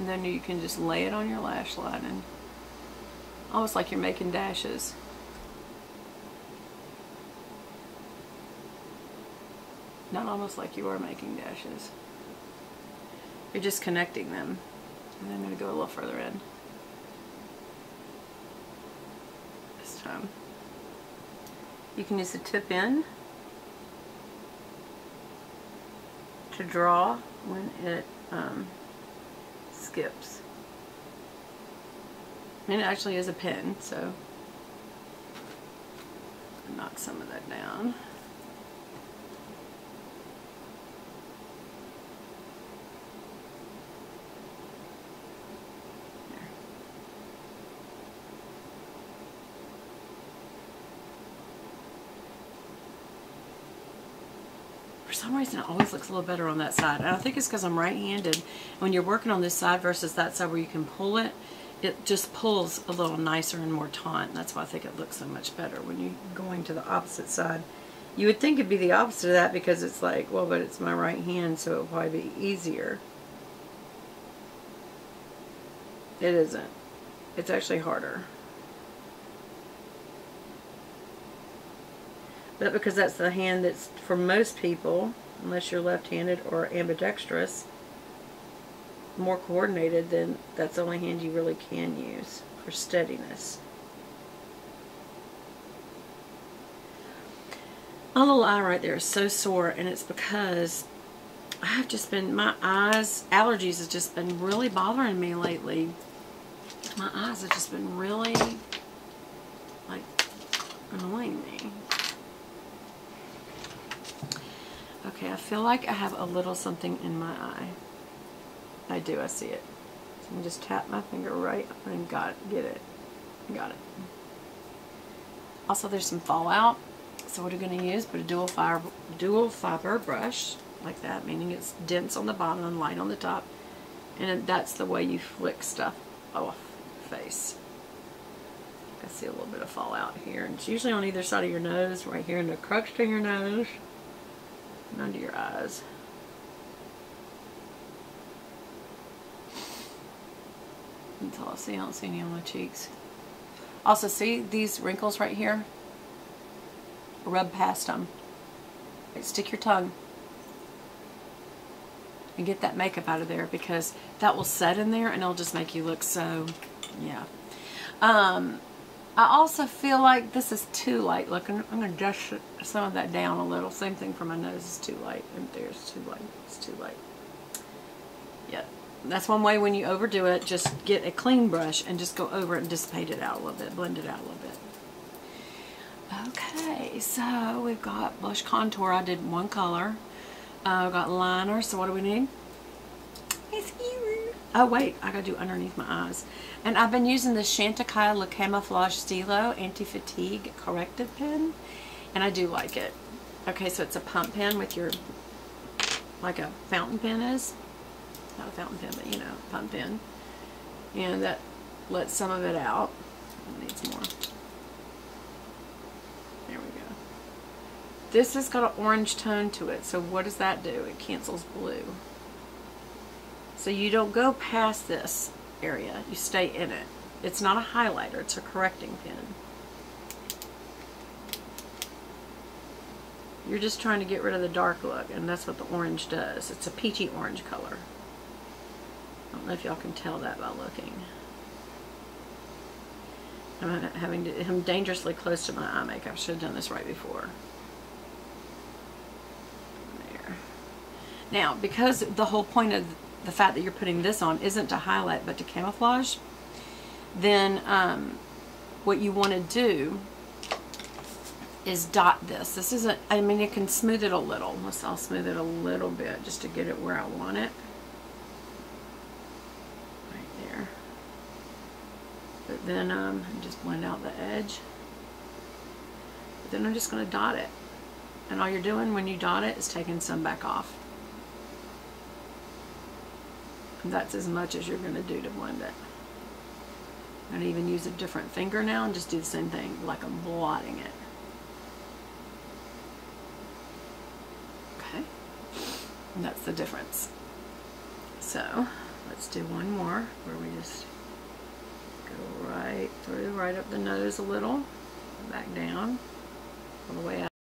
And then you can just lay it on your lash line and almost like you're making dashes. Not almost like you are making dashes. You're just connecting them. And I'm going to go a little further in. This time. You can use the tip in to draw when it um, skips. And it actually is a pin, so knock some of that down. Some reason, it always looks a little better on that side. And I think it's because I'm right-handed. When you're working on this side versus that side where you can pull it, it just pulls a little nicer and more taut. That's why I think it looks so much better when you're going to the opposite side. You would think it'd be the opposite of that because it's like, well, but it's my right hand, so it would probably be easier. It isn't. It's actually harder. But because that's the hand that's, for most people, unless you're left-handed or ambidextrous, more coordinated, then that's the only hand you really can use for steadiness. My little eye right there is so sore, and it's because I have just been, my eyes, allergies has just been really bothering me lately. My eyes have just been really, like, annoying me. Okay, I feel like I have a little something in my eye. I do, I see it. So I'm just tap my finger right and got it, get it. Got it. Also, there's some fallout. So what are you going to use? But a dual fiber, dual fiber brush, like that, meaning it's dense on the bottom and light on the top. And that's the way you flick stuff off your face. I see a little bit of fallout here. And it's usually on either side of your nose, right here in the crux of your nose under your eyes. That's all I see. I don't see any on my cheeks. Also, see these wrinkles right here? Rub past them. Right, stick your tongue and get that makeup out of there because that will set in there and it'll just make you look so, yeah. Um, I also feel like this is too light looking. I'm going to dust some of that down a little. Same thing for my nose is too light. And there's too light. It's too light. Yeah. That's one way when you overdo it, just get a clean brush and just go over it and dissipate it out a little bit. Blend it out a little bit. Okay, so we've got blush contour. I did one color. Uh, I've got liner. So what do we need? Oh wait, I gotta do underneath my eyes. And I've been using the Chantecaille Le Camouflage Stylo Anti-Fatigue Corrective Pen. And I do like it. Okay, so it's a pump pen with your, like a fountain pen is. Not a fountain pen, but you know, pump pen. And that lets some of it out. It needs more. There we go. This has got an orange tone to it. So what does that do? It cancels blue. So you don't go past this area. You stay in it. It's not a highlighter. It's a correcting pen. You're just trying to get rid of the dark look, and that's what the orange does. It's a peachy orange color. I don't know if y'all can tell that by looking. I'm having to, I'm dangerously close to my eye makeup. I should have done this right before. There. Now, because the whole point of the fact that you're putting this on isn't to highlight but to camouflage, then um, what you want to do is dot this. This isn't, I mean, you can smooth it a little. Let's, I'll smooth it a little bit just to get it where I want it. Right there. But then um, just blend out the edge. But then I'm just going to dot it. And all you're doing when you dot it is taking some back off. And that's as much as you're going to do to blend it. And even use a different finger now and just do the same thing, like I'm blotting it. Okay. And that's the difference. So, Let's do one more where we just go right through, right up the nose a little, back down, all the way out.